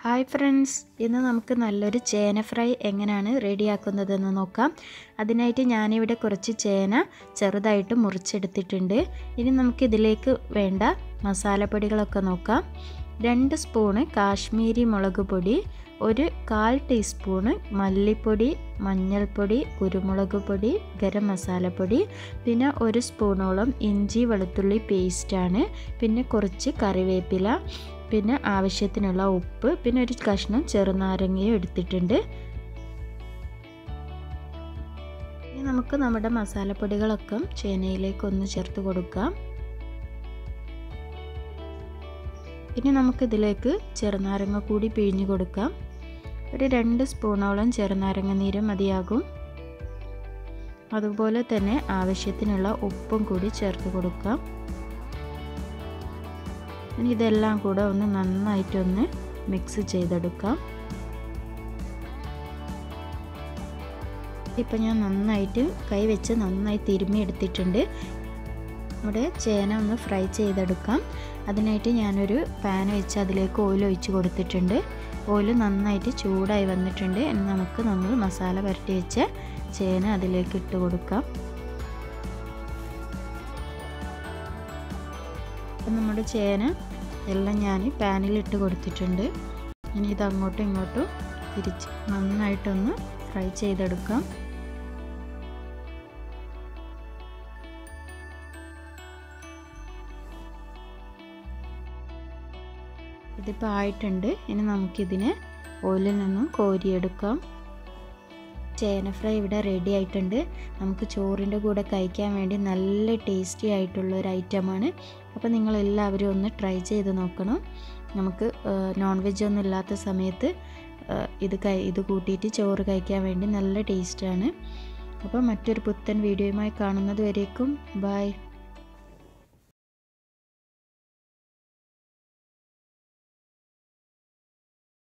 Hi friends ഇന്ന് നമുക്ക് നല്ലൊരു ചേന ഫ്രൈ എങ്ങനെയാണ് റെഡിയാക്കുന്നതെന്ന് നോക്കാം. അതിനായിട്ട് ഞാനിവിടെ കുറച്ച് ചേന ചെറുതായിട്ട് മുറിച്ചെടുത്തിട്ടുണ്ട്. ഇനി നമുക്കിതിലേക്ക് വേണ്ട മസാലപ്പൊടികളൊക്കെ നോക്കാം. രണ്ട് സ്പൂണ് കാശ്മീരി മുളക് പൊടി ഒരു കാൽ ടീസ്പൂണ് മല്ലിപ്പൊടി മഞ്ഞൾപ്പൊടി കുരുമുളക് പൊടി ഗരം മസാലപ്പൊടി പിന്നെ ഒരു സ്പൂണോളം ഇഞ്ചി വെളുത്തുള്ളി പേസ്റ്റാണ് പിന്നെ കുറച്ച് കറിവേപ്പില പിന്നെ ആവശ്യത്തിനുള്ള ഉപ്പ് പിന്നെ ഒരു കഷ്ണം ചെറുനാരങ്ങയും എടുത്തിട്ടുണ്ട്. ഇനി നമുക്ക് നമ്മുടെ മസാലപ്പൊടികളൊക്കെ ചേനയിലേക്ക് ഒന്ന് ചേർത്ത് കൊടുക്കാം. ഇനി നമുക്കിതിലേക്ക് ചെറുനാരങ്ങ കൂടി പിഴിഞ്ഞു കൊടുക്കാം. ഒരു രണ്ട് സ്പൂണോളം ചെറുനാരങ്ങ നീര് മതിയാകും. അതുപോലെ തന്നെ ആവശ്യത്തിനുള്ള ഉപ്പും കൂടി ചേർത്ത് കൊടുക്കാം. ഇനി ഇതെല്ലാം കൂടെ ഒന്ന് നന്നായിട്ടൊന്ന് മിക്സ് ചെയ്തെടുക്കാം. ഇപ്പം ഞാൻ നന്നായിട്ട് കൈ വെച്ച് നന്നായി തിരുമ്മി എടുത്തിട്ടുണ്ട്. നമ്മുടെ ചേന ഒന്ന് ഫ്രൈ ചെയ്തെടുക്കാം. അതിനായിട്ട് ഞാനൊരു പാൻ വെച്ച് അതിലേക്ക് ഓയിൽ ഒഴിച്ച് കൊടുത്തിട്ടുണ്ട്. ഓയിൽ നന്നായിട്ട് ചൂടായി വന്നിട്ടുണ്ട്. നമുക്ക് നമ്മൾ മസാല പുരട്ടി വെച്ച ചേന അതിലേക്ക് ഇട്ട് കൊടുക്കാം. അപ്പം നമ്മുടെ ചേന എല്ലാം ഞാൻ പാനിലിട്ട് കൊടുത്തിട്ടുണ്ട്. ഇനി ഇത് അങ്ങോട്ടും ഇങ്ങോട്ടും തിരിച്ച് നന്നായിട്ടൊന്ന് ഫ്രൈ ചെയ്തെടുക്കാം. ഇതിപ്പോൾ ആയിട്ടുണ്ട്. ഇനി നമുക്കിതിനെ ഓയിലിൽ നിന്നും കോരിയെടുക്കാം. ചേന ഫ്രൈ ഇവിടെ റെഡി ആയിട്ടുണ്ട്. നമുക്ക് ചോറിന്റെ കൂടെ കഴിക്കാൻ വേണ്ടി നല്ല ടേസ്റ്റി ആയിട്ടുള്ള ഒരു ഐറ്റമാണ് അപ്പോൾ നിങ്ങളെല്ലാവരും ഒന്ന് ട്രൈ ചെയ്ത് നോക്കണം. നമുക്ക് നോൺ വെജ് ഒന്നും ഇല്ലാത്ത സമയത്ത് ഇത് കൈ ഇത് കൂട്ടിയിട്ട് ചോറ് കഴിക്കാൻ വേണ്ടി നല്ല ടേസ്റ്റാണ് അപ്പോൾ മറ്റൊരു പുത്തൻ വീഡിയോയുമായി കാണുന്നത് വരേക്കും. ബൈ